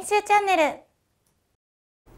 練習チャンネル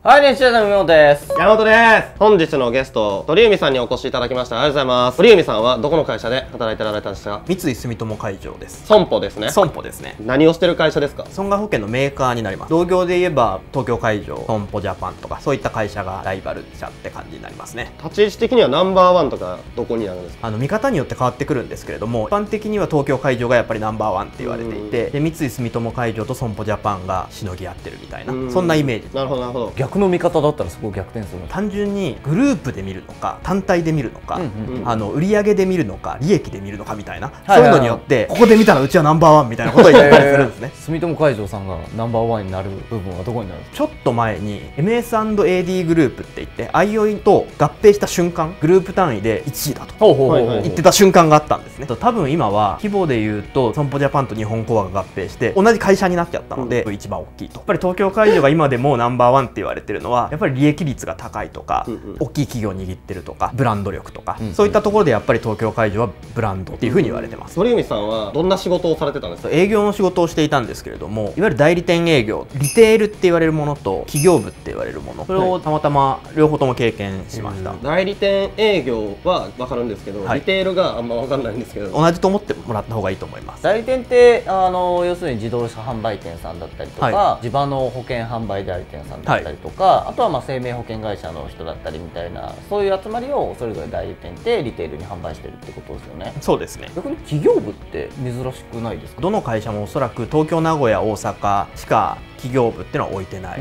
はい、練習の本です。山本です。本日のゲスト鳥海さんにお越しいただきました。ありがとうございます。鳥海さんはどこの会社で働いてられたんですか？三井住友海上です。損保ですね。損保ですね。何をしてる会社ですか？損害保険のメーカーになります。同業で言えば東京海上損保ジャパンとかそういった会社がライバル社って感じになりますね。立ち位置的にはナンバーワンとかどこになるんですか？あの見方によって変わってくるんですけれども一般的には東京海上がやっぱりナンバーワンって言われていてで三井住友海上と損保ジャパンがしのぎ合ってるみたいなうん。そんなイメージなるほどなるほど逆の見方だったらそこ逆転するの。単純にグループで見るのか単体で見るのか、うんうんあの売上で見るのか利益で見るのかみたいな、はいはいそういうのによってここで見たらうちはナンバーワンみたいなことを言ったりするんですね。住友海上さんがナンバーワンになる部分はどこになるちょっと前に MS&AD グループって言ってアイオイと合併した瞬間グループ単位で1位だと言ってた瞬間があったんですね。多分今は規模で言うと損保ジャパンと日本コアが合併して同じ会社になっちゃったので、一番大きいと。やっぱり東京海上が今でもナンバーワンって言われてるのはやっぱり利益率が高いとか、うんうん。大きい企業を握ってるとかブランド力とか、うんそういったところでやっぱり東京海上はブランドっていうふうに言われてます、鳥海さんはどんな仕事をされてたんですか？営業の仕事をしていたんですけれどもいわゆる代理店営業リテールって言われるものと企業部って言われるものそれをたまたま両方とも経験しました、代理店営業は分かるんですけど、はい。リテールがあんま分かんないんですけど。同じと思ってもらった方がいいと思います。代理店ってあの要するに自動車販売店さんだったりとか、は地場の保険販売代理店さんだったりとか、あとはまあ生命保険会社の人だったりみたいなそういう集まりをそれぞれ代理店ってリテールに販売してるってことですよね。そうですね。逆に企業部って珍しくないですか？どの会社もおそらく東京名古屋大阪しか企業部っていうのは置いてない、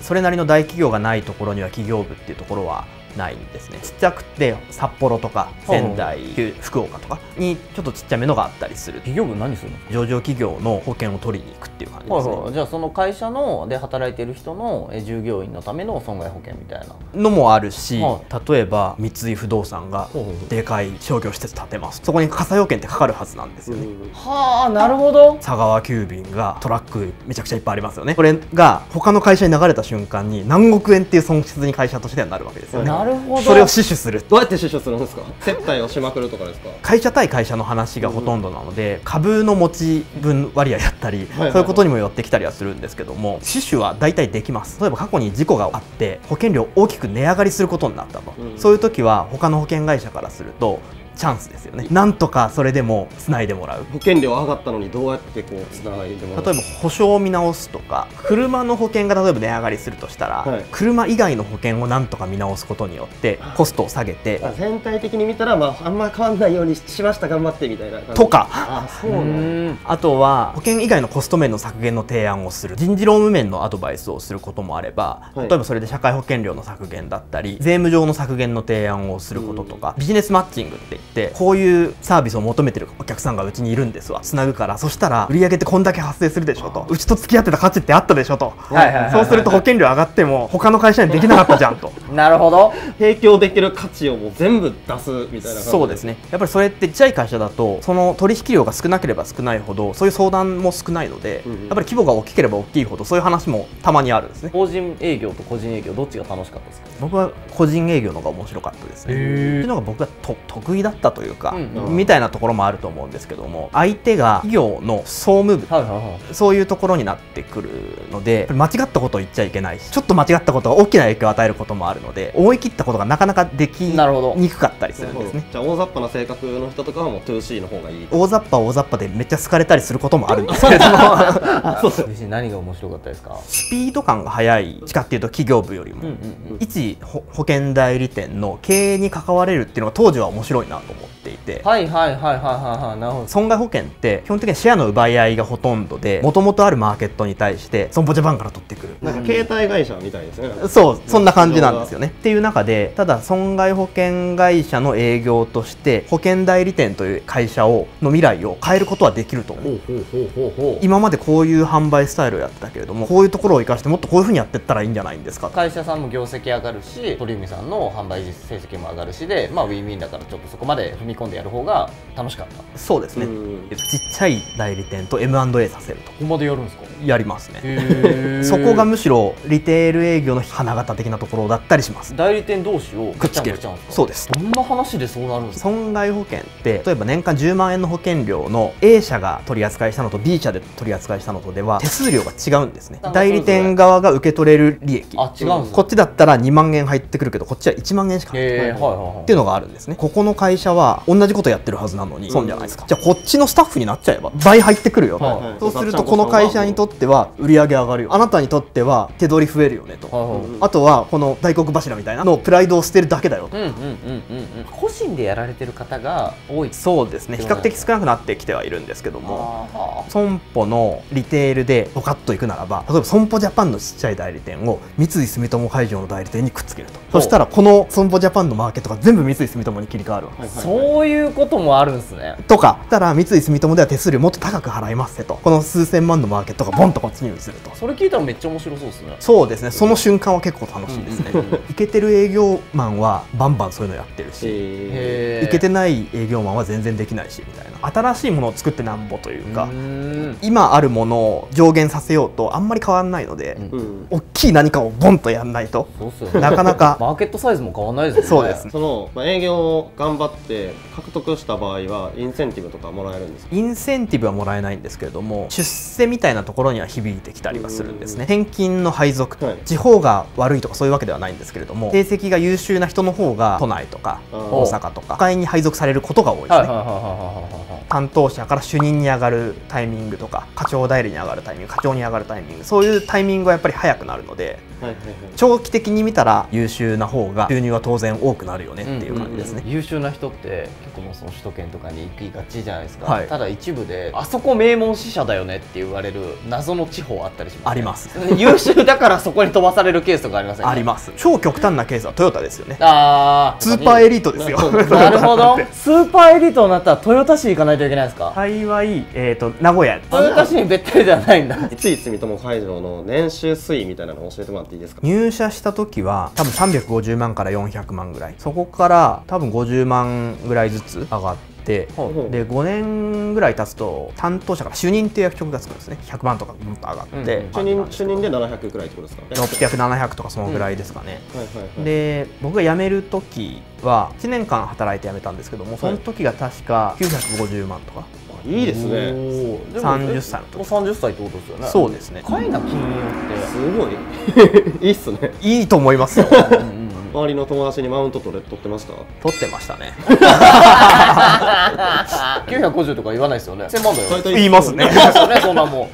それなりの大企業がないところには企業部っていうところはないんですね。ちっちゃくて札幌とか仙台、福岡とかにちょっとちっちゃめのがあったりする。企業部何するの？上場企業の保険を取りに行くっていう感じですね、はいはい、じゃあその会社ので働いてる人のえ従業員のための損害保険みたいな。のもあるし、は例えば三井不動産がでかい商業施設建てます。そこに火災保険ってかかるはずなんですよね、はあなるほど。佐川急便がトラックめちゃくちゃいっぱいありますよね。これが他の会社に流れた瞬間に何億円っていう損失に会社としてはなるわけですよねなるほど。それを死守する。どうやって死守するんですか？接待をしまくるとかですか？会社対会社の話がほとんどなので、株の持ち分割合だったり、そういうことにも寄ってきたりはするんですけども死守は大体できます。例えば過去に事故があって保険料大きく値上がりすることになったと、うん。そういう時は他の保険会社からするとチャンスですよね。なんとかそれでもつないでもらう。保険料上がったのにどうやってこうつないでもらう？例えば保証を見直すとか車の保険が例えば値上がりするとしたら、はい。車以外の保険をなんとか見直すことによってコストを下げて。あ全体的に見たら、まあ、あんま変わんないようにしました頑張ってみたいなとか。あそううなんあとは保険以外のコスト面の削減の提案をする。人事労務面のアドバイスをすることもあれば、はい。例えばそれで社会保険料の削減だったり税務上の削減の提案をすることとか、ビジネスマッチングって言ってこういうサービスを求めてるお客さんがうちにいるんですわ。つなぐからそしたら売上ってこんだけ発生するでしょと。うちと付き合ってた価値ってあったでしょと、そうすると保険料上がっても他の会社にできなかったじゃんと。なるほど。提供できる価値をもう全部出すみたいなそうですね。やっぱりそれってちっちゃい会社だとその取引量が少なければ少ないほどそういう相談も少ないので、うんうん。やっぱり規模が大きければ大きいほどそういう話もたまにあるんですね。法人営業と個人営業どっちが楽しかったですか？僕は個人営業の方が面白かったですね。っていうのが僕がと得意だったというか、うんうん。みたいなところもあると思うんですけども相手が企業の総務部はいはいはい。そういうところになってくるので間違ったことを言っちゃいけないしちょっと間違ったことが大きな影響を与えることもあるので思い切ったことがなかなかできなるほど。にくかったりするんですね。じゃあ大雑把な性格の人とかはもう 2C の方がいい。大雑把は大雑把でめっちゃ好かれたりすることもあるんですけれど も 何が面白かったですか？スピード感が速いどっちかっていうと企業部よりも、うんうんうん。一保保険代理店の経営に関われるっていうのが当時は面白いなと思っていて、はいはいはいはいはいはい。なるほど。損害保険って基本的にシェアの奪い合いがほとんどでもともとあるマーケットに対して損保ジャパンから取ってくる。なんか携帯会社みたいですね、そうそんな感じなんですよね。っていう中でただ損害保険会社の営業として保険代理店という会社をの未来を変えることはできると思う。ほうほうほうほうほう。今までこういう販売スタイルをやってたけれどもこういうところを生かしてもっとこういうふうにやっていったらいいんじゃないんですか会社さんも業績上がるし鳥海さんの販売実成績も上がるしでまあウィンウィンだからちょっとそこまで踏みみ込んでやる方が楽しかった。そうですね、うん。ちっちゃい代理店と M&A させると。ここまでやるんですか？やりますね。へ そこがむしろリテール営業の花形的なところだったりします。代理店同士をくっつける。ぐちゃんぐちゃんですか？そうです。どんな話でそうなるんですか？損害保険って例えば年間10万円の保険料の A 社が取り扱いしたのと B 社で取り扱いしたのとでは手数料が違うんですね。あ代理店側が受け取れる利益。あ違うんですこっちだったら2万円入ってくるけどこっちは1万円しか入ってこないはいはいはい。っていうのがあるんですね。ここの会社は同じことやってるはずなのに。損じゃないですか、じゃあこっちのスタッフになっちゃえば倍入ってくるよ。と、はい。はいそうするとこの会社にとっては売り上げ上がるよ。あなたにとっては手取り増えるよねと、はいはいうんあとはこの大黒柱みたいなのプライドを捨てるだけだよと、うんうんうんうんうん。個人でやられてる方が多いそうですね。比較的少なくなってきてはいるんですけども。あ損保のリテールでボカッといくならば例えば損保ジャパンのちっちゃい代理店を三井住友海上の代理店にくっつけると。そしたらこの損保ジャパンのマーケットが全部三井住友に切り替わるわけです。はいそういうこともあるんですね。とか。たら三井住友では手数料もっと高く払いますってと。この数千万のマーケットがボンとこっちに移ると。それ聞いたらめっちゃ面白そうですね。そうですね。その瞬間は結構楽しいですね。うんうんうんイケてる営業マンはバンバンそういうのやってるし。えへイケてない営業マンは全然できないしみたいな新しいものを作ってなんぼというかうーん。今あるものを上限させようとあんまり変わらないので、うん。大きい何かをボンとやんないとなかなか マーケットサイズも変わんないですそもんねうです。その、まあ、営業を頑張って獲得した場合はインセンティブとかもらえるんですか？インセンティブはもらえないんですけれども出世みたいなところには響いてきたりはするんですね。転勤の配属、はい。地方が悪いとかそういうわけではないんですけれども成績が優秀な人の方が都内とか大阪とか都会に配属されることが多いですね、担当者から主任に上がるタイミングとか課長代理に上がるタイミング課長に上がるタイミングそういうタイミングはやっぱり早くなるので長期的に見たら優秀な方が収入は当然多くなるよねっていう感じですね、優秀な人って結構もうその首都圏とかに行きがちじゃないですか、はい。ただ一部であそこ名門支社だよねって言われる謎の地方あったりします、あります。優秀だからそこに飛ばされるケースとかありませんあります。超極端なケースはトヨタですよね。あー。スーパーエリートですよ。なるほど。スーパーエリートになったら豊田市行かないといけないですか、幸い、えー、と名古屋。豊田市にべったりではないんだ。三井住友海上の年収推移みたいなのを教えてもらっていいですか？入社した時は多分350万から400万ぐらい。そこから多分50万ぐらいずつ上がってほうで5年ぐらい経つと担当者から主任っていう役職がつくんですね。100万とかもっと上がって、うん主任主任で700くらいってことですか600700とかそのぐらいですかね、はいはいはい。で僕が辞める時は1年間働いて辞めたんですけどもその時が確か950万とか、あいいですね。おー。でも30歳の時。もう30歳ってことですよね。そうですね。かいな金融って。すごい。いいっすね。いいと思いますよ 周りの友達にマウント取れ取ってました取ってましたね。950とか言わないですよね。1000万だよ。言いますね。言いますよねそんなもん。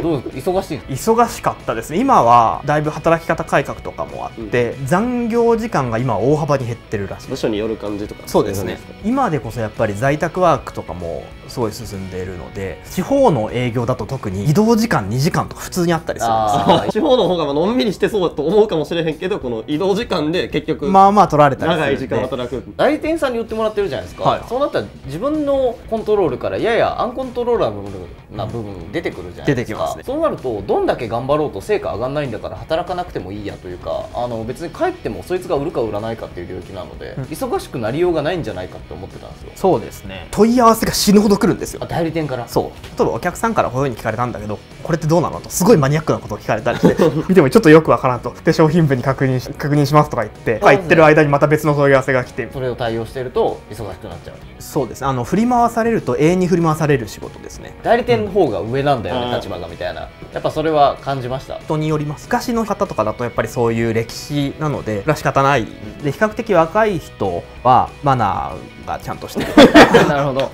どう忙しい忙しかったですね。今はだいぶ働き方改革とかもあって、残業時間が今大幅に減ってるらしい部署による感じとか。そうですね。今でこそやっぱり在宅ワークとかもすごい進んでいるので地方の営業だと特に移動時間2時間とか普通にあったりするんです地方の方がまあのんびりしてそうと思うかもしれへんけどこの移動時間で結局まあまあ取られたり長い時間働く。代理店さんに売ってもらってるじゃないですか、はい。そうなったら自分のコントロールからややアンコントローラブルな部分出てくるじゃないですか。出てきますね。そうなるとどんだけ頑張ろうと成果上がんないんだから働かなくてもいいやというかあの別に帰ってもそいつが売るか売らないかっていう領域なので、うん。忙しくなりようがないんじゃないかって思ってたんですよ。そうですね。問い合わせが死ぬほど来るんですよ。あ代理店から？そう。例えばお客さんからこういうふうに聞かれたんだけどこれってどうなのとすごいマニアックなことを聞かれたりして見てもちょっとよくわからんと。で商品部に確認し確認しますとか言って言ってる間にまた別の問い合わせが来て。それを対応してると忙しくなっちゃう。そうですね。あの振り回されると永遠に振り回される仕事ですね。代理店の方が上なんだよね、うん。立場がみたいな。やっぱそれは感じました？人によります。昔の方とかだとやっぱりそういう歴史なので仕方ない。で比較的若い人はマナーがちゃんとしてる。なるほど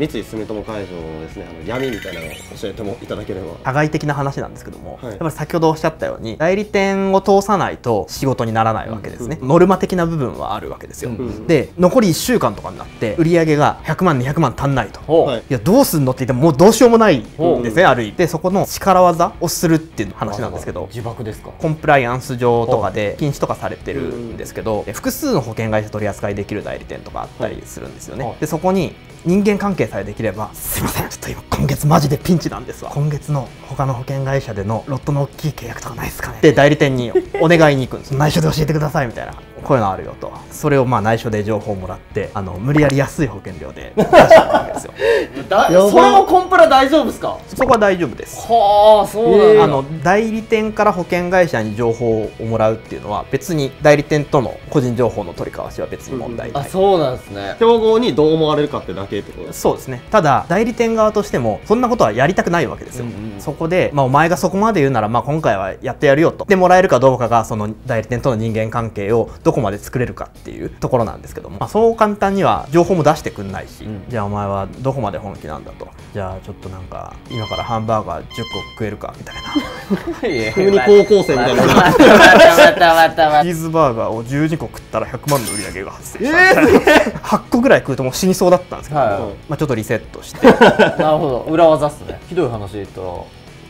三井住友海上ですねあの闇みたいなのを教えてもいただければ。社外的な話なんですけども、はい。やっぱり先ほどおっしゃったように代理店を通さないと仕事にならないわけですね、うんノルマ的な部分はあるわけですよ、うんで残り1週間とかになって売り上げが100万200万足んないと。いいやどうすんのって言ってももうどうしようもないんですね、ある意味でそこの力技をするっていう話なんですけど自爆ですか？コンプライアンス上とかで禁止とかされてるんですけど、複数の保険会社取り扱いできる代理店とかあったりするんですよね、はい。でそこに人間関係さえできればすいません。ちょっと今今月マジでピンチなんですわ。今月の他の保険会社でのロットの大きい契約とかないですかね。で代理店にお願いに行くんです 内緒で教えてくださいみたいなこういうのあるよと。それをまあ内緒で情報をもらってあの無理やり安い保険料で出したわけですよ。だそれもコンプラ大丈夫ですか？そこは大丈夫です。はあそうなんだ、あの代理店から保険会社に情報をもらうっていうのは別に代理店との個人情報の取り交わしは別に問題ない、あそうなんですね。競合にどう思われるかってだけってことですそうですね。ただ代理店側としてもそんなことはやりたくないわけですよ、うんうんそこで、まあ、お前がそこまで言うなら、まあ、今回はやってやるよと。でもらえるかどうかがその代理店との人間関係をどこまで作れるかっていうところなんですけども、まあ、そう簡単には情報も出してくんないし、うん。じゃあお前はどこまで本気なんだと。じゃあちょっとなんか今からハンバーガー10個食えるかみたいな。急に高校生みたいな。またまたまたまたまチーズバーガーを12個食ったら100万の売り上げが発生したみたいな、8個ぐらい食うともう死にそうだったんですけど、はい。まあ、ちょっとリセットして。なるほど。裏技っすね。ひどい話で言ったら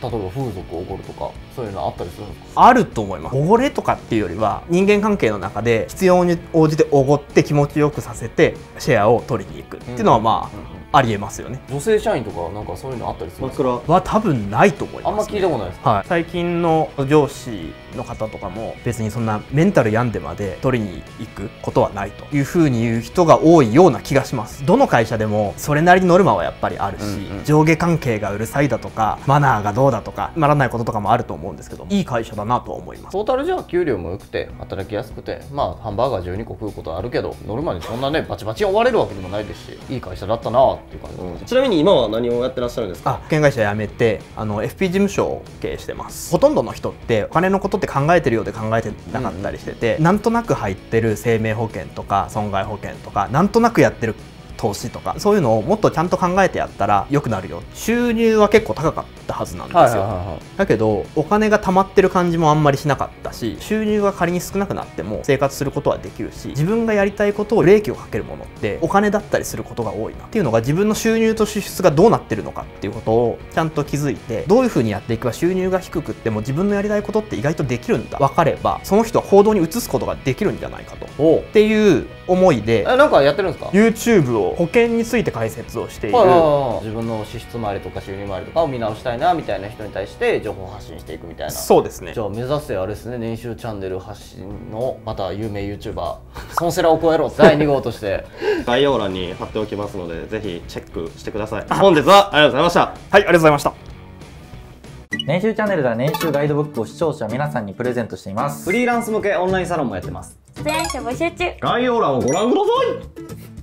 例えば風俗おごるとかそういうのあったりするんですか？あると思います。おごれとかっていうよりは人間関係の中で必要に応じておごって気持ちよくさせてシェアを取りに行く。っていうのはまあ、ありえますよね。女性社員とかなんかそういうのあったりするんですか？枕は多分ないと思います、あんま聞いたことないですはい、最近の上司の方とかも別にそんなメンタル病んでまで取りに行くことはないというふうに言う人が多いような気がします。どの会社でもそれなりにノルマはやっぱりあるし、うんうん。上下関係がうるさいだとかマナーがどうだとかならないこととかもあると思うんですけどいい会社だなとは思います。トータルじゃあ給料も良くて働きやすくてまあハンバーガー12個食うことはあるけどノルマにそんなねバチバチ追われるわけでもないですしいい会社だったなっていう感じ。です、ちなみに今は何をやってらっしゃるんですか？あ保険会社辞めてあの FP 事務所を経営してます。ほとんどの人ってお金のことって考えてるようで考えてなかったりしてて、なんとなく入ってる生命保険とか損害保険とかなんとなくやってる投資とかそういうのをもっとちゃんと考えてやったら良くなるよ。収入は結構高かったはずなんですよ、だけどお金が貯まってる感じもあんまりしなかったし収入が仮に少なくなっても生活することはできるし自分がやりたいことを冷気をかけるものってお金だったりすることが多いな。っていうのが自分の収入と支出がどうなってるのかっていうことをちゃんと気づいてどういうふうにやっていけば収入が低くっても自分のやりたいことって意外とできるんだ。分かればその人は行動に移すことができるんじゃないかと。っていう思いで。えなんかやってるんですか？YouTube を。保険について解説をしている。はいはいはい自分の支出回りとか収入回りとかを見直したいなみたいな人に対して情報発信していくみたいな。そうですね。じゃあ目指せあれですね年収チャンネル発信のまた有名 YouTuber ソンセラを超えろ 第2号として。概要欄に貼っておきますのでぜひチェックしてください。本日はありがとうございました。はいありがとうございました。年収チャンネルでは年収ガイドブックを視聴者皆さんにプレゼントしています。フリーランス向けオンラインサロンもやってます出演者募集中。概要欄をご覧ください。